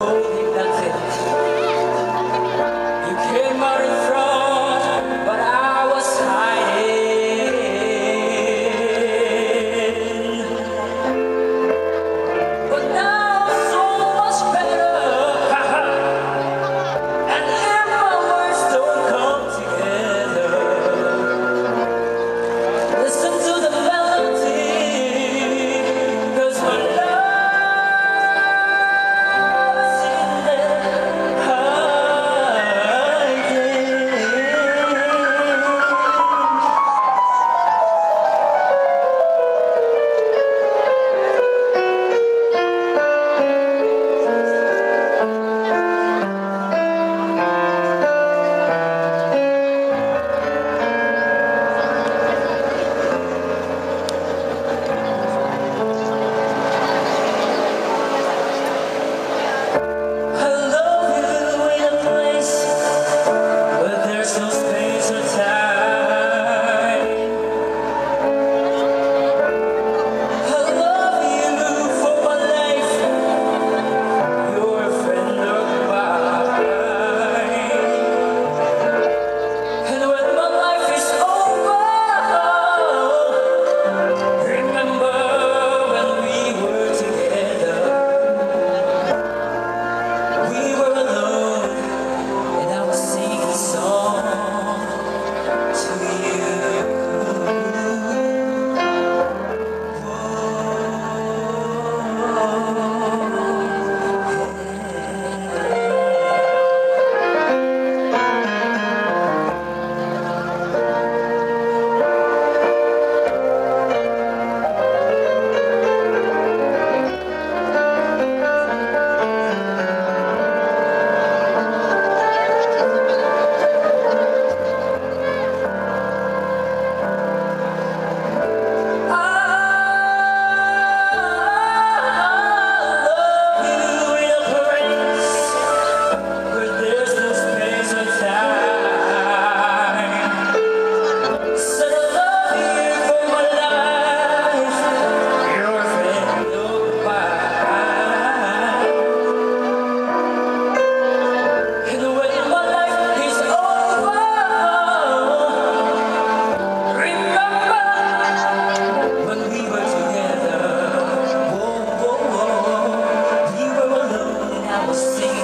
think sing.